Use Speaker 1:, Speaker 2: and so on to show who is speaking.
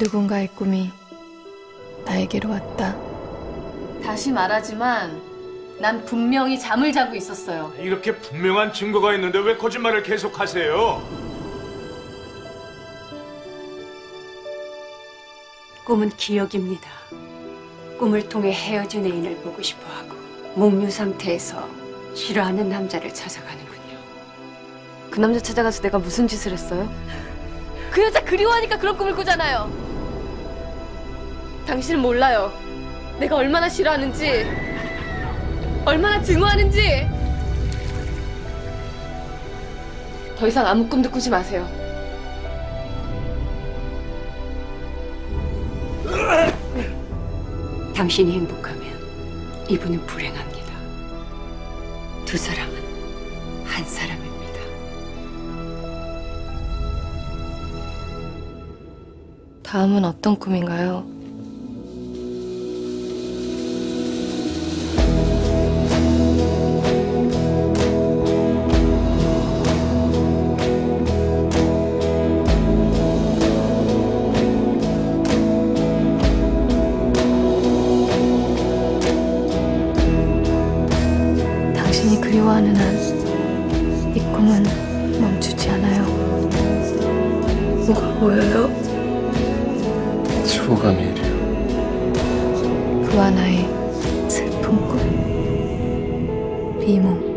Speaker 1: 누군가의 꿈이 나에게로 왔다.
Speaker 2: 다시 말하지만 난 분명히 잠을 자고 있었어요.
Speaker 3: 이렇게 분명한 증거가 있는데 왜 거짓말을 계속하세요?
Speaker 4: 꿈은 기억입니다. 꿈을 통해 헤어진 애인을 보고 싶어하고 목류 상태에서 싫어하는 남자를 찾아가는군요.
Speaker 2: 그 남자 찾아가서 내가 무슨 짓을 했어요? 그 여자 그리워하니까 그런 꿈을 꾸잖아요. 당신은 몰라요. 내가 얼마나 싫어하는지, 얼마나 증오하는지. 더 이상 아무 꿈도 꾸지 마세요.
Speaker 4: 당신이 행복하면 이분은 불행합니다. 두 사람은 한 사람입니다.
Speaker 1: 다음은 어떤 꿈인가요? 그리워하는 한 이 꿈은 멈추지 않아요. 뭐가 보여요?
Speaker 5: 초감이래요.
Speaker 1: 그와 나의 슬픈 꿈. 비몽.